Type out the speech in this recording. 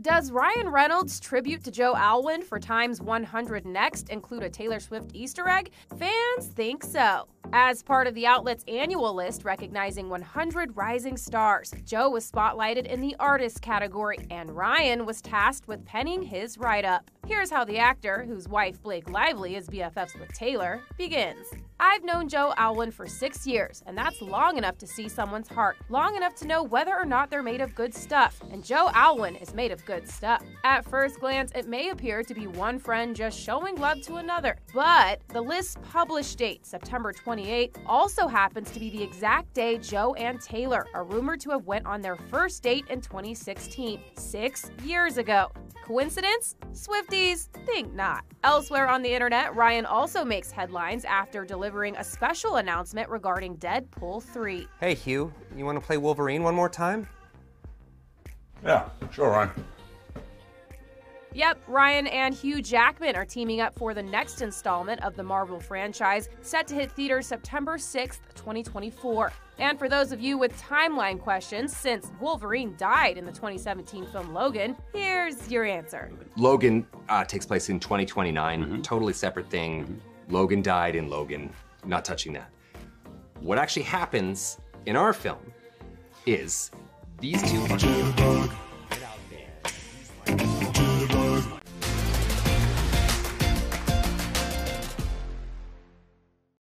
Does Ryan Reynolds' tribute to Joe Alwyn for Times 100 Next include a Taylor Swift Easter egg? Fans think so. As part of the outlet's annual list recognizing 100 rising stars, Joe was spotlighted in the artist category, and Ryan was tasked with penning his write up. Here's how the actor, whose wife Blake Lively is BFFs with Taylor, begins. I've known Joe Alwyn for six years, and that's long enough to see someone's heart, long enough to know whether or not they're made of good stuff. And Joe Alwyn is made of good stuff. At first glance, it may appear to be one friend just showing love to another, but the list's published date, September 28, also happens to be the exact day Joe and Taylor are rumored to have went on their first date in 2016, six years ago. Coincidence? Swifties think not. Elsewhere on the internet, Ryan also makes headlines after delivering a special announcement regarding Deadpool 3. Hey, Hugh, you want to play Wolverine one more time? Yeah, sure, Ryan. Yep, Ryan and Hugh Jackman are teaming up for the next installment of the Marvel franchise, set to hit theaters September 6th, 2024. And for those of you with timeline questions, since Wolverine died in the 2017 film Logan, here's your answer. Logan uh, takes place in 2029, mm-hmm. totally separate thing. Mm-hmm. Logan died in Logan, not touching that. What actually happens in our film is these two.